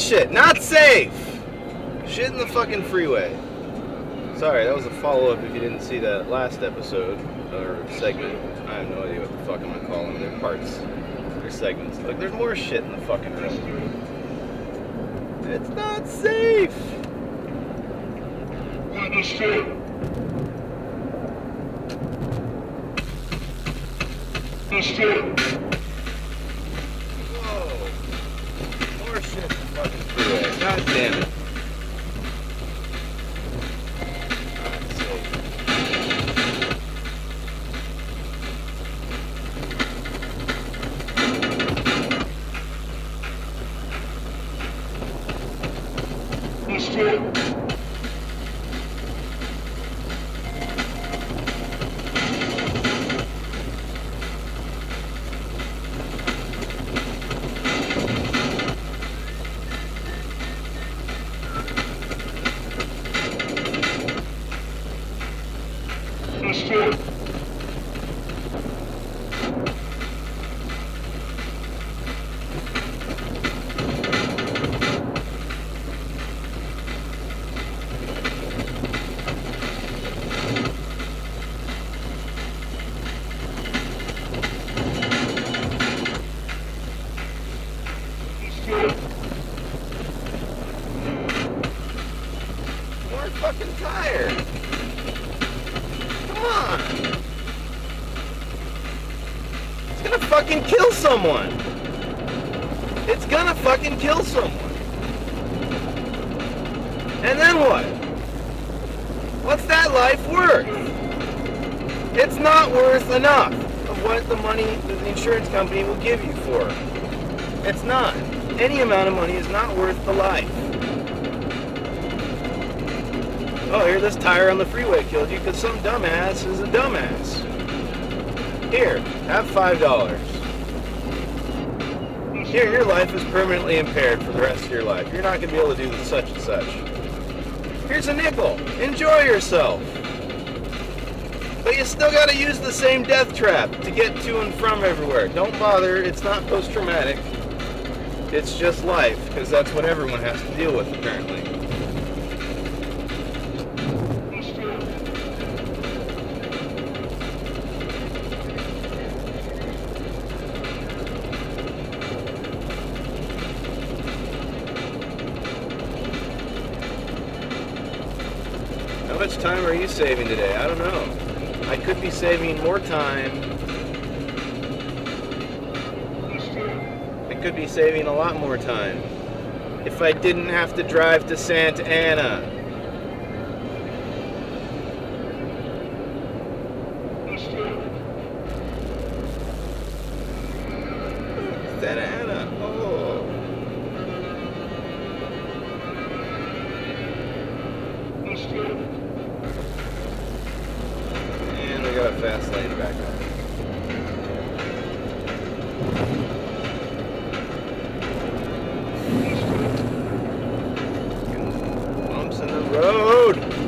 Bullshit. Not safe. Shit in the fucking freeway. Sorry, that was a follow up if you didn't see that last episode or segment. I have no idea what the fuck I'm gonna call them. They're parts. They're segments. Look, there's more shit in the fucking room. It's not safe. Understood. Understood. Whoa. More shit in the fucking freeway. God damn it. Not More fucking tire. Come on. It's gonna fucking kill someone. It's gonna fucking kill someone. And then what? What's that life worth? It's not worth enough of what the money the insurance company will give you for. it. It's not. Any amount of money is not worth the life. Oh, here, this tire on the freeway killed you because some dumbass is a dumbass. Here, have five dollars. Here, your life is permanently impaired for the rest of your life. You're not going to be able to do such and such. Here's a nickel. Enjoy yourself. But you still got to use the same death trap to get to and from everywhere. Don't bother. It's not post-traumatic. It's just life, because that's what everyone has to deal with, apparently. Much time are you saving today? I don't know. I could be saving more time. I could be saving a lot more time if I didn't have to drive to Santa Ana. Understood. Santa oh. fast lane back up. Bumps in the road!